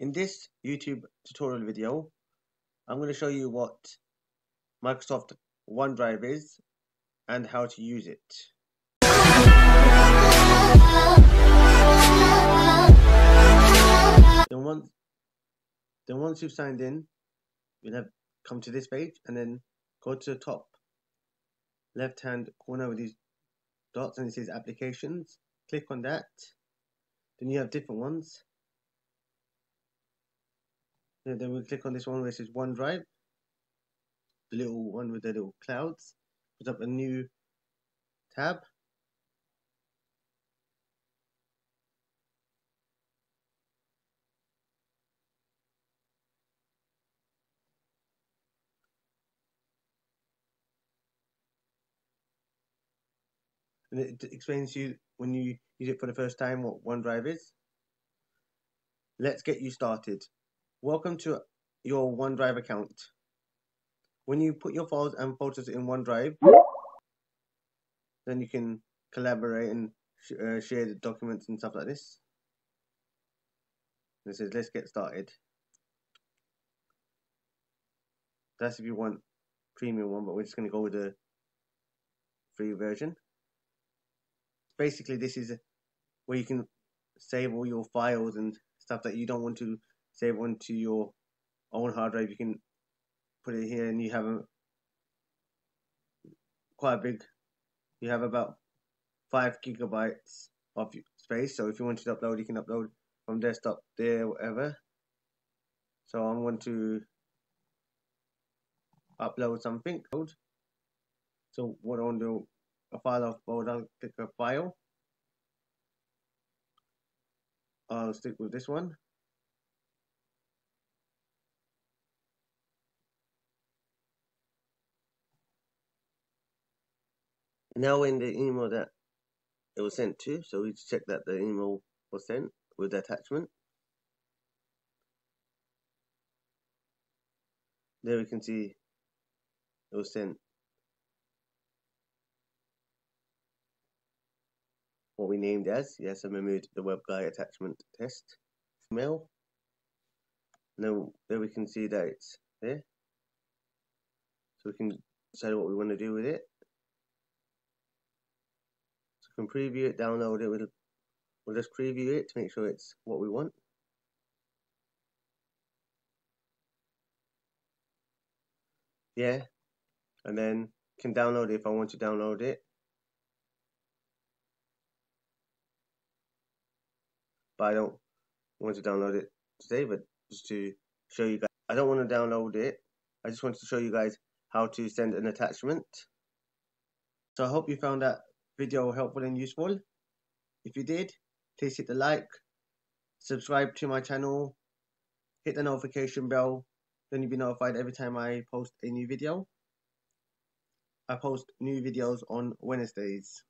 In this YouTube tutorial video, I'm going to show you what Microsoft OneDrive is and how to use it. Then once, then once you've signed in, you'll have come to this page and then go to the top left hand corner with these dots and it says applications. Click on that. Then you have different ones then we click on this one where it says OneDrive, the little one with the little clouds. Put up a new tab. And it explains to you when you use it for the first time what OneDrive is. Let's get you started. Welcome to your OneDrive account. When you put your files and photos in OneDrive, then you can collaborate and sh uh, share the documents and stuff like this. This says, let's get started. That's if you want premium one, but we're just going to go with the free version. Basically, this is where you can save all your files and stuff that you don't want to save onto your own hard drive you can put it here and you have a quite a big you have about five gigabytes of space. So if you wanted to upload you can upload from desktop there whatever. So I'm going to upload something so what I want to do a file of mode I'll click a file. I'll stick with this one now in the email that it was sent to so we check that the email was sent with the attachment. There we can see it was sent. What we named as YSR Mahmood the web guy attachment test email. Now there we can see that it's there. So we can decide what we want to do with it can preview it, download it. We'll, we'll just preview it to make sure it's what we want. Yeah, and then can download it if I want to download it. But I don't want to download it today, but just to show you guys. I don't want to download it. I just wanted to show you guys how to send an attachment. So I hope you found that video helpful and useful. If you did, please hit the like, subscribe to my channel, hit the notification bell, then you'll be notified every time I post a new video. I post new videos on Wednesdays.